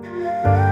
Bye.